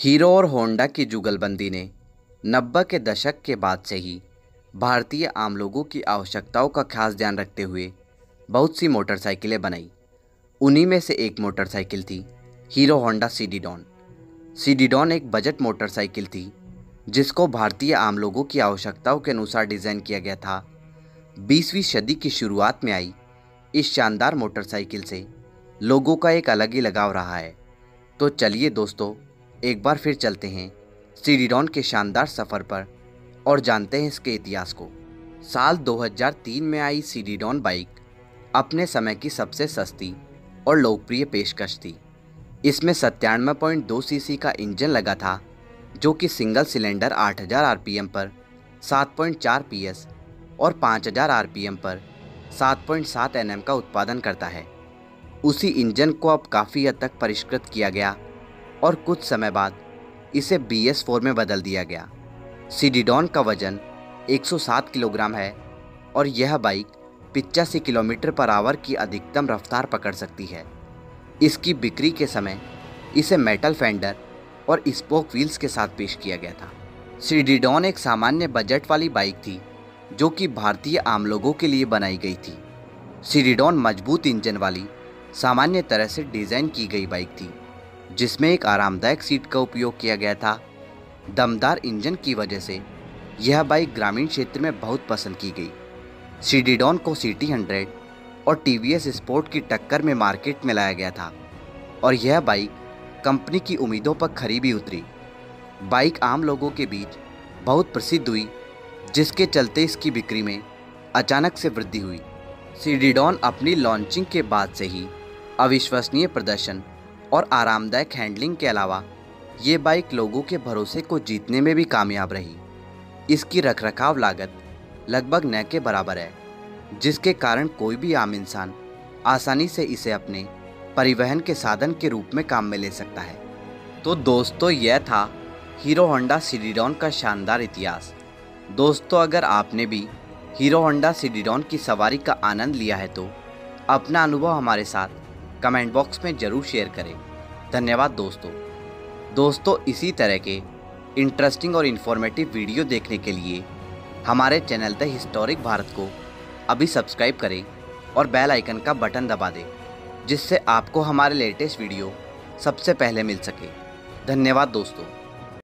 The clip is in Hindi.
हीरो और होंडा की जुगलबंदी ने नब्बे के दशक के बाद से ही भारतीय आम लोगों की आवश्यकताओं का खास ध्यान रखते हुए बहुत सी मोटरसाइकिलें बनाई। उन्हीं में से एक मोटरसाइकिल थी हीरो होंडा सीडीडॉन सीडीडॉन एक बजट मोटरसाइकिल थी, जिसको भारतीय आम लोगों की आवश्यकताओं के अनुसार डिज़ाइन किया गया था। बीसवीं सदी की शुरुआत में आई इस शानदार मोटरसाइकिल से। लोगों का एक अलग ही लगाव रहा है। तो चलिए दोस्तों एक बार फिर चलते हैं सीडीडॉन के शानदार सफ़र पर और जानते हैं इसके इतिहास को। साल 2003 में आई सीडीडॉन बाइक अपने समय की सबसे सस्ती और लोकप्रिय पेशकश थी। इसमें सत्तानवे पॉइंट दो सी का इंजन लगा था, जो कि सिंगल सिलेंडर 8000 आरपीएम पर 7.4 पीएस और 5000 आरपीएम पर 7.7 एनएम का उत्पादन करता है। उसी इंजन को अब काफ़ी हद तक परिष्कृत किया गया और कुछ समय बाद इसे बी एस फोर में बदल दिया गया। सीडीडॉन का वज़न 107 किलोग्राम है और यह बाइक पिचासी किलोमीटर पर आवर की अधिकतम रफ्तार पकड़ सकती है। इसकी बिक्री के समय इसे मेटल फेंडर और स्पोक व्हील्स के साथ पेश किया गया था। सीडीडॉन एक सामान्य बजट वाली बाइक थी, जो कि भारतीय आम लोगों के लिए बनाई गई थी। सीडीडॉन मज़बूत इंजन वाली सामान्य तरह से डिज़ाइन की गई बाइक थी। जिसमें एक आरामदायक सीट का उपयोग किया गया था। दमदार इंजन की वजह से यह बाइक ग्रामीण क्षेत्र में बहुत पसंद की गई। सीडीडॉन को सिटी हंड्रेड और टीवीएस स्पोर्ट की टक्कर में मार्केट में लाया गया था और यह बाइक कंपनी की उम्मीदों पर खरी भी उतरी। बाइक आम लोगों के बीच बहुत प्रसिद्ध हुई, जिसके चलते इसकी बिक्री में अचानक से वृद्धि हुई। सीडीडॉन अपनी लॉन्चिंग के बाद से ही अविश्वसनीय प्रदर्शन और आरामदायक हैंडलिंग के अलावा, ये बाइक लोगों के भरोसे को जीतने में भी कामयाब रही। इसकी रखरखाव लागत लगभग न के बराबर है, जिसके कारण कोई भी आम इंसान आसानी से इसे अपने परिवहन के साधन के रूप में काम में ले सकता है। तो दोस्तों, यह था हीरो होंडा सीडीडॉन का शानदार इतिहास। दोस्तों, अगर आपने भी हीरो होंडा सीडीडॉन की सवारी का आनंद लिया है तो अपना अनुभव हमारे साथ कमेंट बॉक्स में ज़रूर शेयर करें। धन्यवाद दोस्तों। दोस्तों, इसी तरह के इंटरेस्टिंग और इन्फॉर्मेटिव वीडियो देखने के लिए हमारे चैनल द हिस्टोरिक भारत को अभी सब्सक्राइब करें और बेल आइकन का बटन दबा दें, जिससे आपको हमारे लेटेस्ट वीडियो सबसे पहले मिल सके। धन्यवाद दोस्तों।